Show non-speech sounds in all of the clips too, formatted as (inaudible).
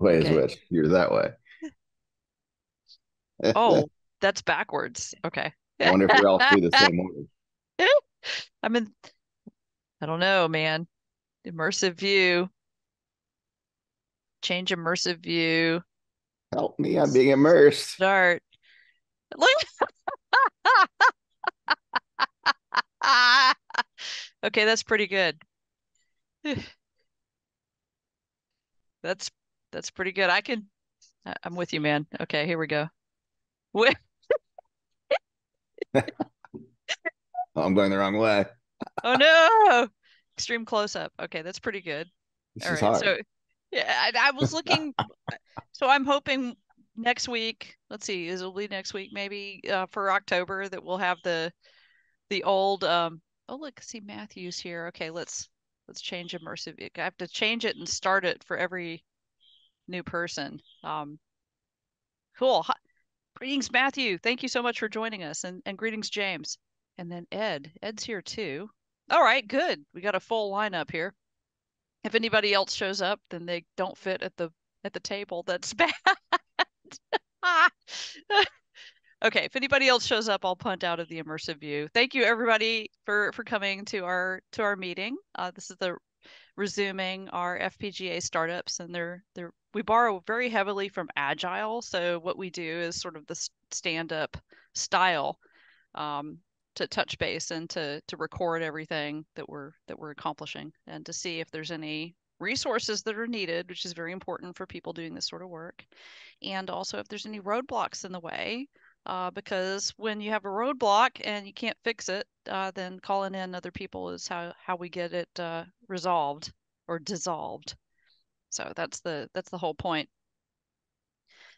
way Okay. is which? You're that way. Oh, (laughs) that's backwards. Okay. I wonder if we're all through the same order. I'm in, I don't know, man. Immersive view. Change immersive view. Help me, I'm being immersed. Start. Look. (laughs) Okay, that's pretty good. (sighs) That's that's pretty good. I can I'm with you, man. Okay, here we go. (laughs) Oh, I'm going the wrong way. Oh no! Extreme close up. Okay, that's pretty good. This All is right, hard. so yeah, I, I was looking. So I'm hoping next week. Let's see, is it'll be next week maybe uh, for October that we'll have the the old. Um, oh look, see Matthew's here. Okay, let's let's change immersive. I have to change it and start it for every new person. Um, cool. Hi- Greetings, Matthew. Thank you so much for joining us, and and greetings, James, and then Ed. Ed's here too. All right, good. We got a full lineup here. If anybody else shows up, then they don't fit at the at the table. That's (laughs) bad. Okay, if anybody else shows up, I'll punt out of the immersive view. Thank you everybody for for coming to our to our meeting. Uh, this is the resuming our FPGA standups, and they're they're we borrow very heavily from Agile. So what we do is sort of the stand up style um, to touch base and to to record everything that we're that we're accomplishing, and to see if there's any resources that are needed, which is very important for people doing this sort of work, and also if there's any roadblocks in the way uh, because when you have a roadblock and you can't fix it, uh, then calling in other people is how how we get it uh, resolved or dissolved. So that's the that's the whole point.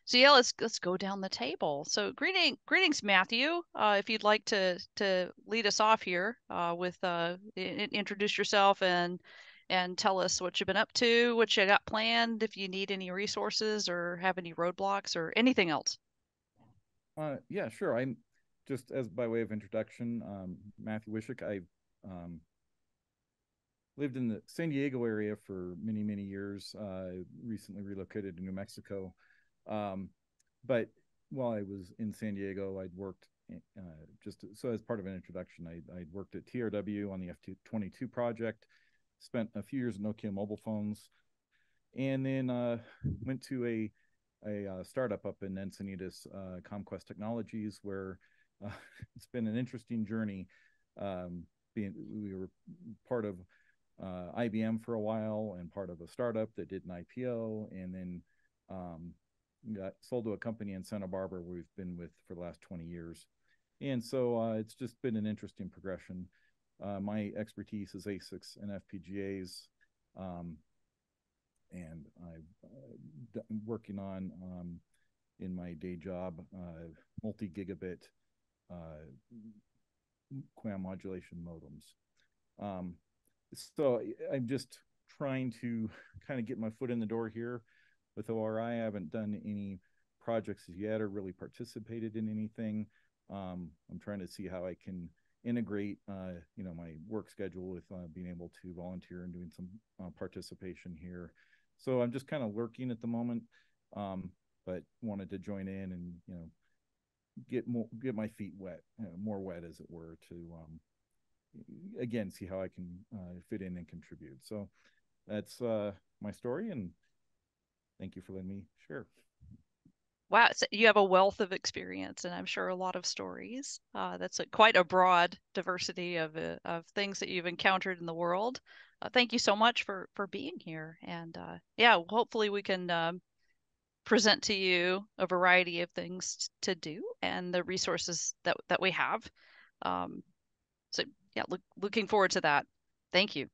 So yeah, let's let's go down the table. So greeting greetings, Matthew. Uh, if you'd like to to lead us off here uh, with uh, i- i- introduce yourself and and tell us what you've been up to, what you got planned, if you need any resources or have any roadblocks or anything else. Uh, yeah, sure. I'm just as by way of introduction, um, Matthew Wishick. I've um, lived in the San Diego area for many, many years. Uh, recently relocated to New Mexico. Um, but while I was in San Diego, I'd worked uh, just so as part of an introduction, I, I'd worked at TRW on the F22 project, spent a few years at Nokia mobile phones, and then uh, went to a a uh, startup up in Encinitas, uh, Comquest Technologies, where uh, (laughs) it's been an interesting journey. Um, being we were part of uh, IBM for a while and part of a startup that did an IPO, and then um, got sold to a company in Santa Barbara we've been with for the last 20 years. And so uh, it's just been an interesting progression. Uh, my expertise is ASICs and FPGAs. Um, and I'm uh, working on um, in my day job uh, multi gigabit uh, QAM modulation modems. Um, so I'm just trying to (laughs) kind of get my foot in the door here with ORI. I haven't done any projects yet or really participated in anything. Um, I'm trying to see how I can integrate, uh, you know, my work schedule with uh, being able to volunteer and doing some uh, participation here. So I'm just kind of lurking at the moment, um, but wanted to join in and you know get more get my feet wet, uh, more wet as it were, to um, again see how I can uh, fit in and contribute. So that's uh, my story, and thank you for letting me share. Wow, so you have a wealth of experience, and I'm sure a lot of stories. Uh, that's a, quite a broad diversity of uh, of things that you've encountered in the world. Uh, thank you so much for for being here, and uh, yeah, hopefully we can um, present to you a variety of things to do and the resources that that we have. Um, so yeah, look, looking forward to that. Thank you.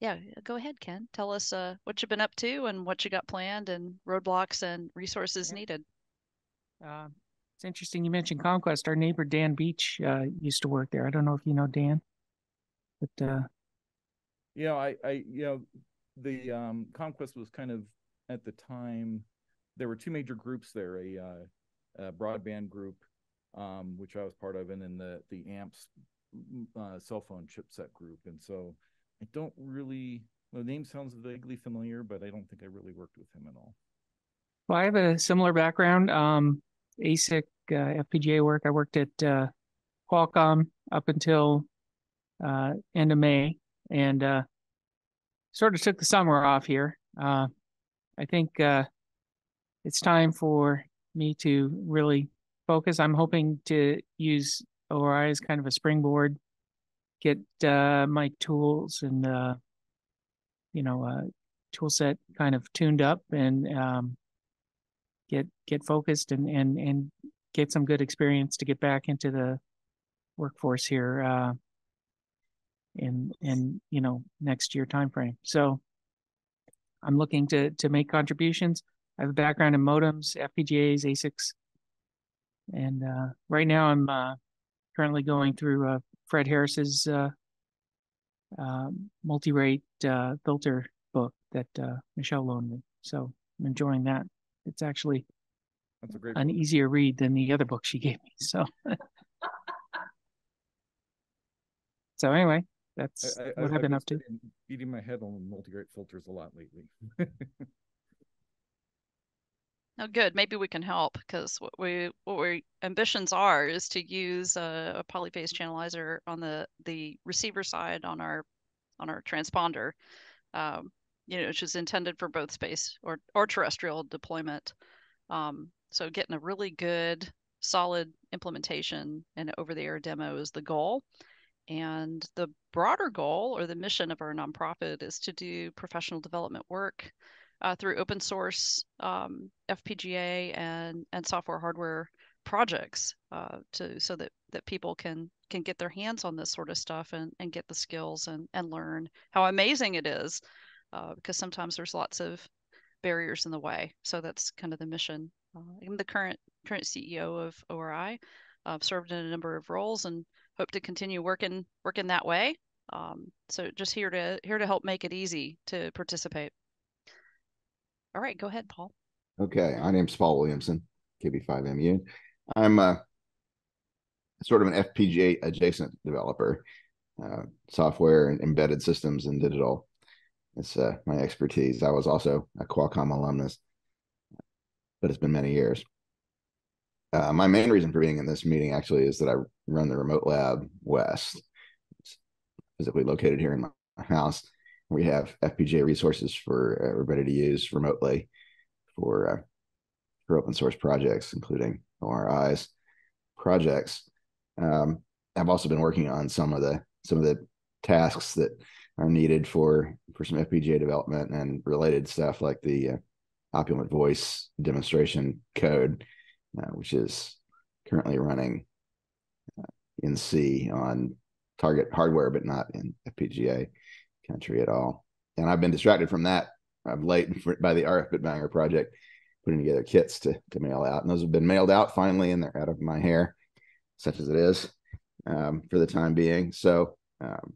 Yeah, go ahead, Ken. Tell us uh, what you've been up to and what you got planned and roadblocks and resources Yeah. needed. Uh, it's interesting you mentioned Comquest. Our neighbor Dan Beach uh, used to work there. I don't know if you know Dan, but uh, you know, I, I, you know, the um, conquest was kind of at the time. There were two major groups there: a, uh, a broadband group, um, which I was part of, and then the the AMPS uh, cell phone chipset group. And so, I don't really The name sounds vaguely familiar, but I don't think I really worked with him at all. Well, I have a similar background. Um, ASIC uh, FPGA work. I worked at uh, Qualcomm up until uh, end of May, and uh, sort of took the summer off here. Uh, I think uh, it's time for me to really focus. I'm hoping to use ORI as kind of a springboard, get uh, my tools and uh, you know uh, tool set kind of tuned up and um, get get focused and and and get some good experience to get back into the workforce here uh, in in you know next year timeframe. So I'm looking to to make contributions. I have a background in modems, FPGAs, ASICs, and uh, right now I'm uh, currently going through uh, Fred Harris's uh, uh, multi-rate uh, filter book that uh, Michelle loaned me. So I'm enjoying that. It's actually That's a great. an book. easier read than the other book she gave me. So, (laughs) so anyway, that's I, I, what I've, I've been up to. Beating my head on multi-rate filters a lot lately. (laughs) Oh, good. Maybe we can help because what we what we ambitions are is to use a, a polyphase channelizer on the the receiver side on our on our transponder, um, you know, which is intended for both space or or terrestrial deployment. Um, so getting a really good, solid implementation and over-the-air demo is the goal. And the broader goal or the mission of our nonprofit is to do professional development work uh, through open source um, FPGA and and software hardware projects uh, to so that that people can can get their hands on this sort of stuff and and get the skills and and learn how amazing it is uh, because sometimes there's lots of barriers in the way. So that's kind of the mission. Uh, I'm the current current CEO of ORI. I've served in a number of roles and hope to continue working working that way. Um, so just here to here to help make it easy to participate. All right, go ahead, Paul. Okay, my name's Paul Williamson, KB5MU. I'm uh, sort of an FPGA adjacent developer, uh, software and embedded systems and digital. It's uh, my expertise. I was also a Qualcomm alumnus, but it's been many years. Uh, my main reason for being in this meeting actually is that I run the Remote Lab West. It's physically located here in my house. We have FPGA resources for everybody to use remotely for uh, for open source projects, including ORI's projects. Um, I've also been working on some of the some of the tasks that are needed for for some FPGA development and related stuff like the uh, opulent voice demonstration code, uh, which is currently running uh, in C on target hardware, but not in FPGA country at all. And I've been distracted from that of late (laughs) by the RF Bitbanger project, putting together kits to, to mail out. And those have been mailed out finally, and they're out of my hair, such as it is, um, for the time being. So um,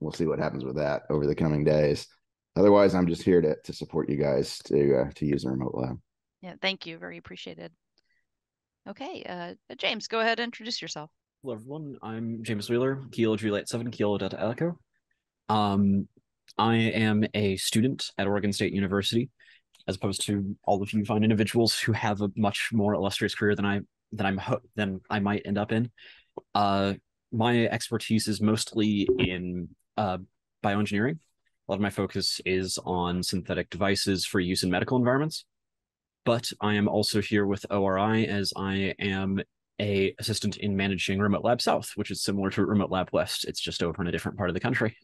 we'll see what happens with that over the coming days. Otherwise, I'm just here to, to support you guys to uh, to use the remote lab. Yeah, thank you. Very appreciated. Okay, uh, James, go ahead and introduce yourself. Hello, everyone. I'm James Wheeler, Kilo Juliet 7, Kilo Delta Echo. Um, I am a student at Oregon State University, as opposed to all of you fine individuals who have a much more illustrious career than I than I'm than I might end up in. Uh, my expertise is mostly in uh, bioengineering. A lot of my focus is on synthetic devices for use in medical environments. But I am also here with ORI as I am a assistant in managing Remote Lab South, which is similar to Remote Lab West. It's just over in a different part of the country.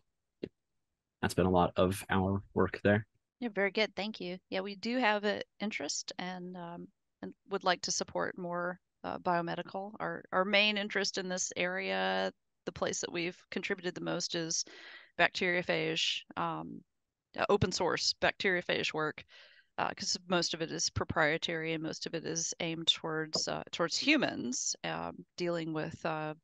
That's been a lot of our work there. Yeah, very good. Thank you. Yeah, we do have an interest and um, and would like to support more uh, biomedical. Our our main interest in this area, the place that we've contributed the most is bacteriophage, um, open source bacteriophage work, because most of it is proprietary and most of it is aimed towards uh, towards humans, um, dealing with uh,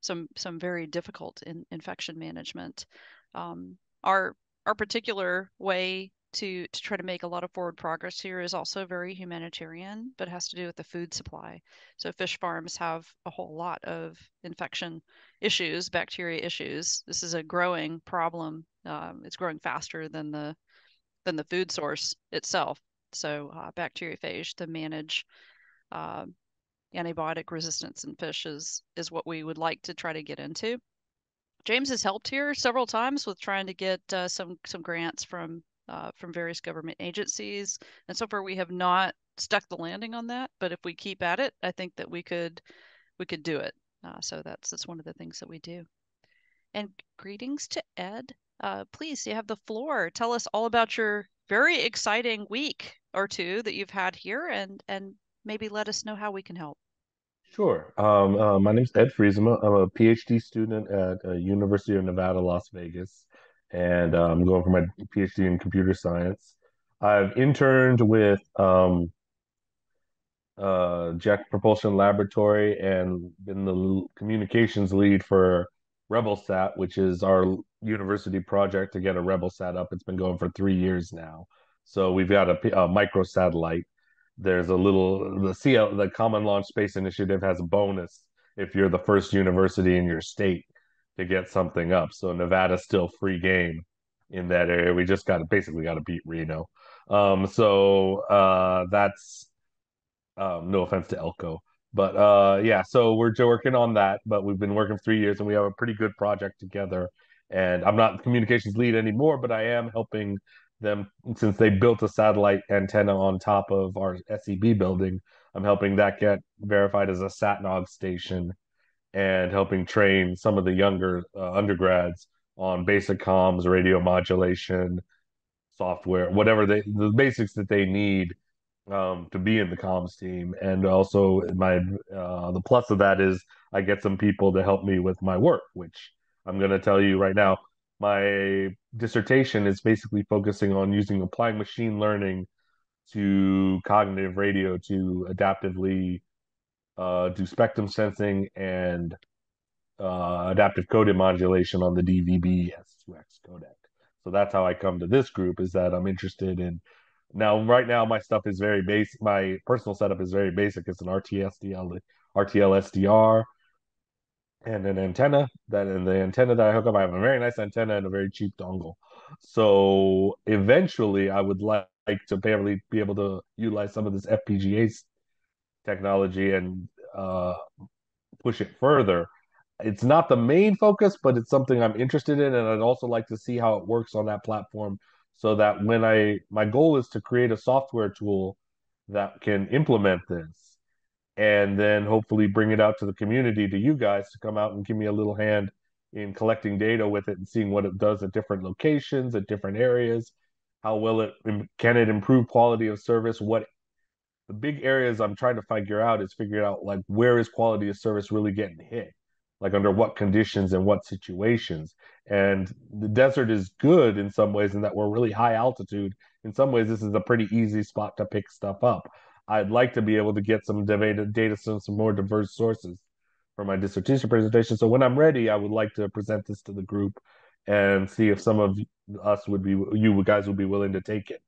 some some very difficult in, infection management. Um, our our particular way to to try to make a lot of forward progress here is also very humanitarian, but has to do with the food supply. So fish farms have a whole lot of infection issues, bacteria issues. This is a growing problem. Um, it's growing faster than the than the food source itself. So uh, bacteriophage to manage uh, antibiotic resistance in fish is is what we would like to try to get into. James has helped here several times with trying to get uh, some some grants from uh, from various government agencies, and so far we have not stuck the landing on that. But if we keep at it, I think that we could we could do it. Uh, so that's that's one of the things that we do. And greetings to Ed. Uh, please, you have the floor. Tell us all about your very exciting week or two that you've had here, and and maybe let us know how we can help. Sure. Um, uh, my name's Ed Friesema. I'm a PhD student at uh, University of Nevada, Las Vegas, and uh, I'm going for my PhD in computer science. I've interned with um, uh, Jet Propulsion Laboratory and been the communications lead for RebelSat, which is our university project to get a RebelSat up. It's been going for three years now. So we've got a, a microsatellite there's a little the CL the Common Launch Space Initiative has a bonus if you're the first university in your state to get something up. So Nevada's still free game in that area. We just got to basically got to beat Reno. Um, so uh, that's um, no offense to Elko, but uh, yeah. So we're working on that, but we've been working for three years, and we have a pretty good project together. And I'm not communications lead anymore, but I am helping them since they built a satellite antenna on top of our SEB building. I'm helping that get verified as a SatNOGS station and helping train some of the younger uh, undergrads on basic comms, radio modulation, software, whatever they the basics that they need um, to be in the comms team. And also my uh, the plus of that is I get some people to help me with my work, which I'm going to tell you right now my dissertation is basically focusing on using applying machine learning to cognitive radio to adaptively uh, do spectrum sensing and uh, adaptive coded modulation on the DVB S2X codec. So that's how I come to this group is that I'm interested in now right now my stuff is very basic my personal setup is very basic it's an RTSDL RTL and an antenna that and the antenna that I hook up, I have a very nice antenna and a very cheap dongle. So eventually I would like to be able to utilize some of this FPGA technology and uh, push it further. It's not the main focus, but it's something I'm interested in, and I'd also like to see how it works on that platform. So that when I my goal is to create a software tool that can implement this and then hopefully bring it out to the community to you guys to come out and give me a little hand in collecting data with it and seeing what it does at different locations at different areas how will it can it improve quality of service? What the big areas i'm trying to figure out is figure out like where is quality of service really getting hit like under what conditions and what situations and the desert is good in some ways in that we're really high altitude in some ways this is a pretty easy spot to pick stuff up I'd like to be able to get some data, data from some more diverse sources for my dissertation presentation. So when I'm ready, I would like to present this to the group and see if some of us would be, you guys would be willing to take it.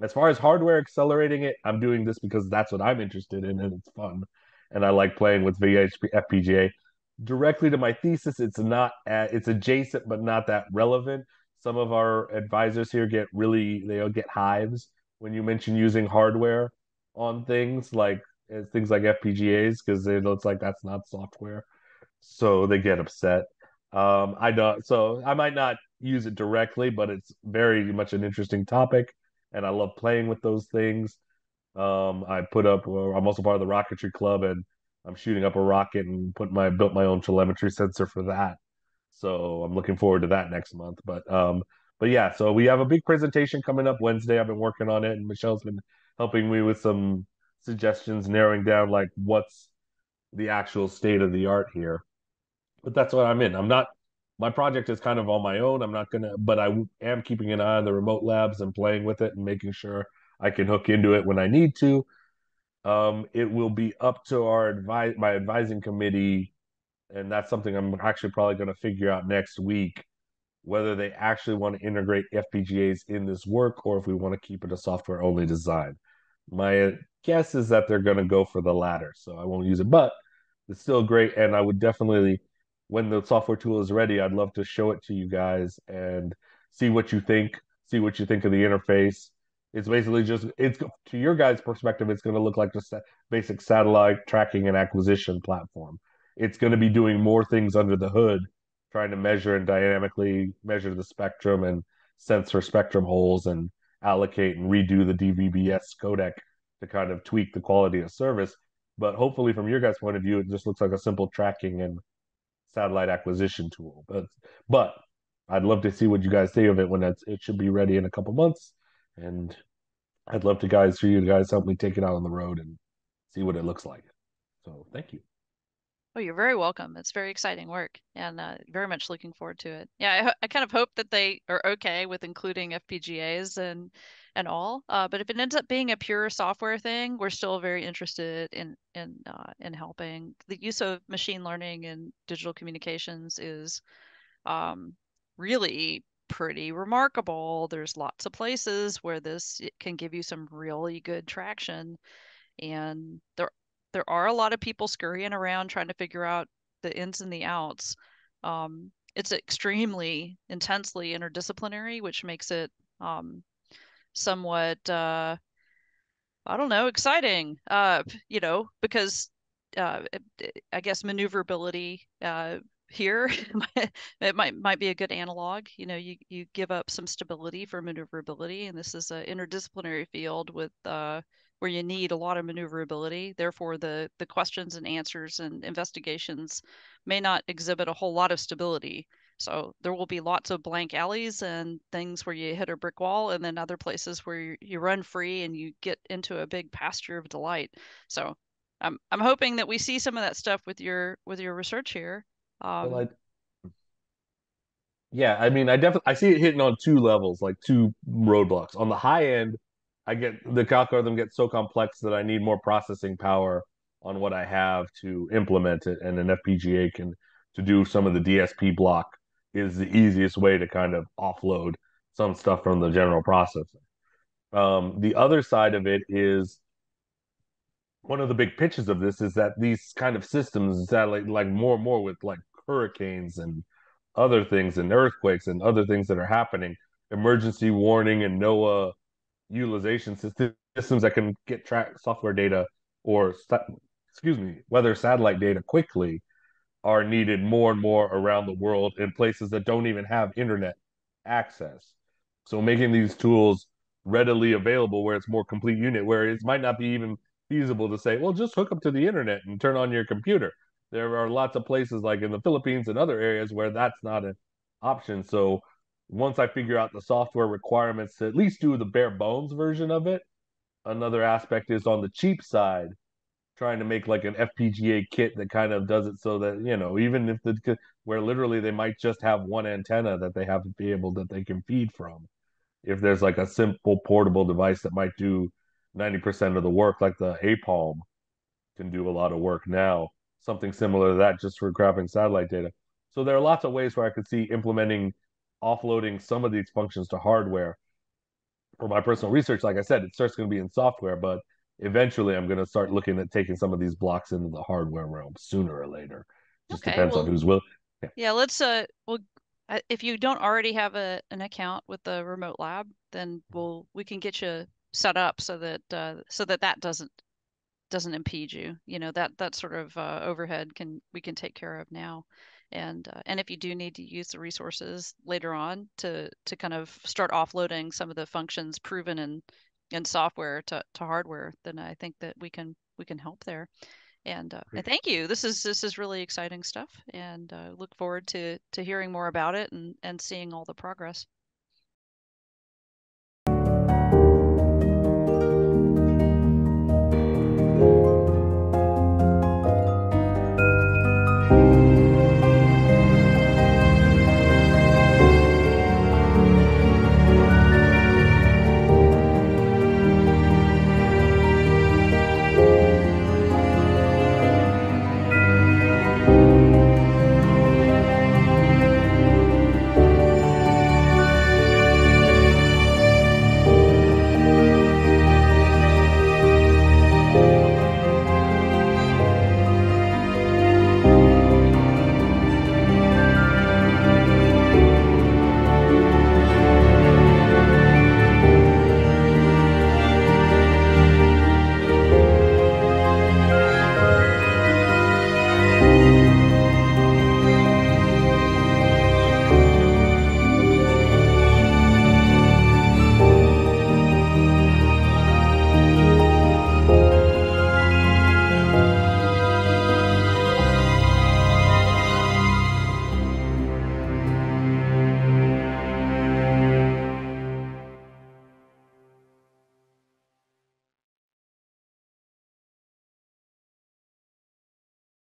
As far as hardware accelerating it, I'm doing this because that's what I'm interested in and it's fun. And I like playing with VHDL, FPGA. Directly to my thesis, it's not, it's adjacent, but not that relevant. Some of our advisors here get really, they'll get hives when you mention using hardware on things like things like FPGAs because it looks like that's not software, so they get upset. Um, I don't, so I might not use it directly, but it's very much an interesting topic, and I love playing with those things. Um, I put up. I'm also part of the rocketry club, and I'm shooting up a rocket and put my built my own telemetry sensor for that. So I'm looking forward to that next month. But um, but yeah, so we have a big presentation coming up Wednesday. I've been working on it, and Michelle's been helping me with some suggestions, narrowing down like what's the actual state of the art here. But that's what I'm in. I'm not. My project is kind of on my own. I'm not gonna, but I am keeping an eye on the remote labs and playing with it and making sure I can hook into it when I need to. Um, it will be up to our advise my advising committee, and that's something I'm actually probably going to figure out next week whether they actually want to integrate FPGAs in this work or if we want to keep it a software only design. My guess is that they're going to go for the latter, so I won't use it, but it's still great. And I would definitely, when the software tool is ready, I'd love to show it to you guys and see what you think, see what you think of the interface. It's basically just, it's to your guys' perspective, it's going to look like just a basic satellite tracking and acquisition platform. It's going to be doing more things under the hood trying to measure and dynamically measure the spectrum and sensor spectrum holes and allocate and redo the DVB-S codec to kind of tweak the quality of service. But hopefully, from your guys' point of view, it just looks like a simple tracking and satellite acquisition tool. But but I'd love to see what you guys say of it when it's, it should be ready in a couple months. And I'd love to guys for you guys help me take it out on the road and see what it looks like. So thank you. Oh, you're very welcome. It's very exciting work and uh, very much looking forward to it. Yeah, I, I kind of hope that they are okay with including FPGAs and and all. Uh, but if it ends up being a pure software thing, we're still very interested in in uh, in helping. The use of machine learning and digital communications is um, really pretty remarkable. There's lots of places where this can give you some really good traction and there there are a lot of people scurrying around trying to figure out the ins and the outs. Um, it's extremely intensely interdisciplinary, which makes it um, somewhat, uh, I don't know, exciting. Uh, you know, because uh, I guess maneuverability uh, here (laughs) it might might be a good analog. You know, you you give up some stability for maneuverability, and this is an interdisciplinary field with uh, where you need a lot of maneuverability. Therefore, the the questions and answers and investigations may not exhibit a whole lot of stability. So there will be lots of blank alleys and things where you hit a brick wall, and then other places where you, you run free and you get into a big pasture of delight. So I'm I'm hoping that we see some of that stuff with your with your research here. Um, well, I, yeah, I mean, I definitely I see it hitting on two levels, like two roadblocks. On the high end, I get the algorithm gets so complex that I need more processing power on what I have to implement it, and an FPGA can to do some of the DSP block is the easiest way to kind of offload some stuff from the general processor. Um, the other side of it is one of the big pitches of this is that these kind of systems that like like more and more with like hurricanes and other things and earthquakes and other things that are happening, emergency warning and NOAA utilization systems that can get track software data or excuse me weather satellite data quickly are needed more and more around the world in places that don't even have internet access. So making these tools readily available where it's more complete unit where it might not be even feasible to say well just hook up to the internet and turn on your computer there are lots of places like in the philippines and other areas where that's not an option so once I figure out the software requirements to at least do the bare bones version of it, another aspect is on the cheap side, trying to make like an FPGA kit that kind of does it so that you know even if the where literally they might just have one antenna that they have to be able that they can feed from. If there's like a simple portable device that might do 90% of the work, like the APALM can do a lot of work now, something similar to that just for grabbing satellite data. So there are lots of ways where I could see implementing offloading some of these functions to hardware. For my personal research, like I said, it starts going to be in software, but eventually I'm going to start looking at taking some of these blocks into the hardware realm sooner or later. Just okay, depends well, on who's will. Yeah. yeah, let's uh well if you don't already have a an account with the remote lab, then we'll we can get you set up so that uh, so that that doesn't doesn't impede you. You know that that sort of uh, overhead can we can take care of now. And uh, and if you do need to use the resources later on to to kind of start offloading some of the functions proven in in software to, to hardware then i think that we can we can help there. And, uh, thank you. This is this is really exciting stuff and uh, look forward to to hearing more about it and and seeing all the progress